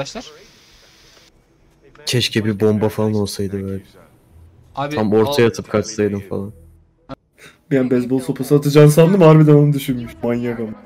arkadaşlar. Keşke bir bomba falan olsaydı böyle. Abi, Tam ortaya atıp kaçsaydım falan. Bir an beyzbol sopası atacağını sandım harbiden onu düşünmüş. Manyak ama.